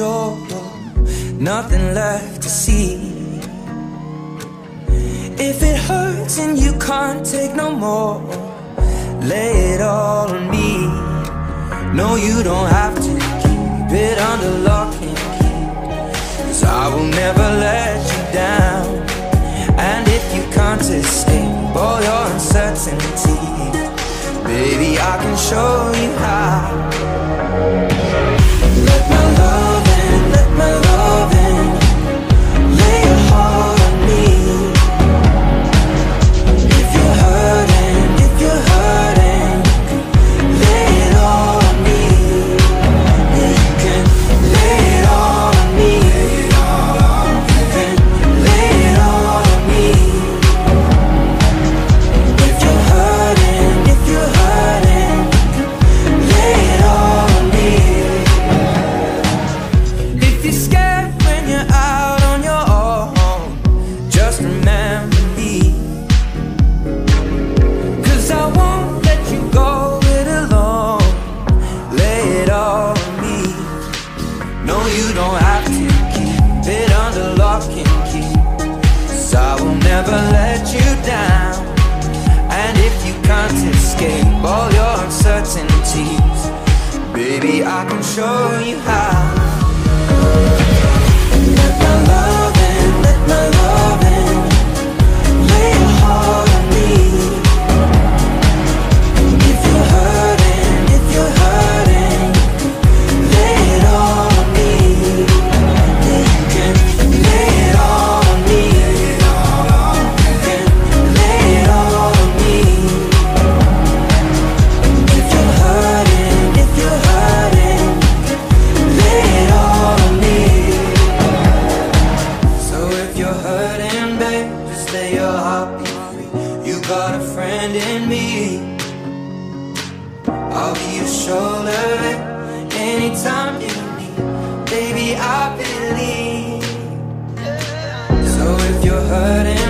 door, nothing left to see. If it hurts and you can't take no more, lay it all on me. No, you don't have to keep it under lock and key. Cause I will never let you down. And if you can't escape all your uncertainty, baby, I can show you how. Scared when you're out on your own, just remember me. Cause I won't let you go it alone. Lay it all on me. No, you don't have to keep it under lock and key. Cause I will never let you down. And if you can't escape all your uncertainties, baby, I can show you how. Got a friend in me. I'll be your shoulder anytime you need. Baby, I believe. So if you're hurting,